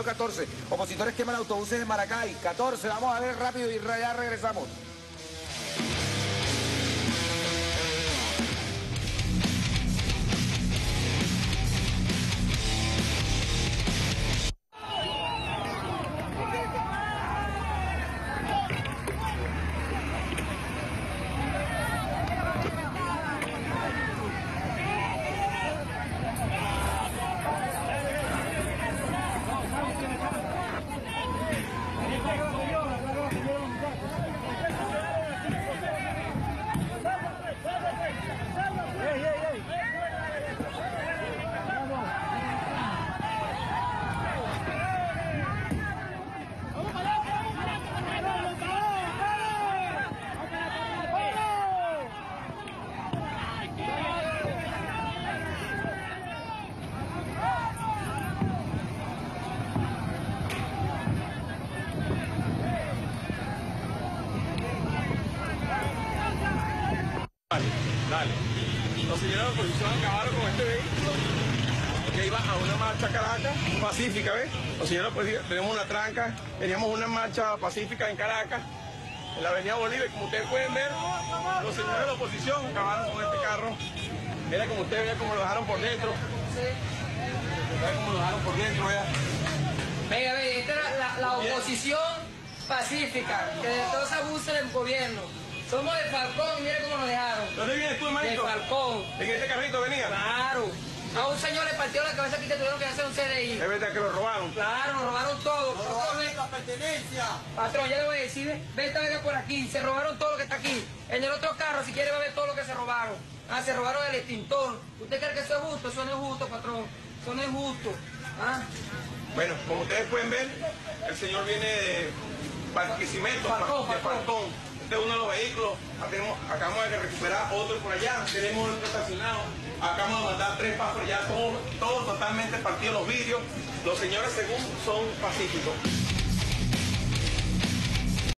video 14. Opositores queman autobuses en Maracay. 14. Vamos a ver rápido y ya regresamos. Los señores de la oposición acabaron con este vehículo que iba a una marcha Caracas pacífica, ¿ves? Los señores pues tenemos una tranca, teníamos una marcha pacífica en Caracas, en la avenida Bolívar, como ustedes pueden ver, los señores de la oposición acabaron con este carro. Mira como ustedes ven cómo lo dejaron por dentro. Mira cómo lo dejaron por dentro, vea. Venga, venga, esta era la, la oposición pacífica, que de todos abusos del gobierno. Somos de Falcón y mire cómo nos dejaron. ¿Dónde vienes tú, De? Falcón. ¿En este carrito venía? Claro. A un señor le partió la cabeza aquí que tuvieron que hacer un CDI. Es verdad que lo robaron. Claro, nos robaron todo. la pertenencia. Patrón, ya le voy a decir, ve, esta vega por aquí, se robaron todo lo que está aquí. En el otro carro, si quiere, va a ver todo lo que se robaron. Ah, se robaron el extintor. ¿Usted cree que eso es justo? Eso no es justo, patrón. Eso no es justo. Ah, Bueno, como ustedes pueden ver, el señor viene de Barquisimeto, Falcón, de Falcón. Falcón. Es uno de los vehículos. Tenemos- acabamos de recuperar otro por allá. Tenemos otro estacionado. Acabamos de mandar tres por allá, todos todo totalmente partidos los vidrios. Los señores, según, son pacíficos.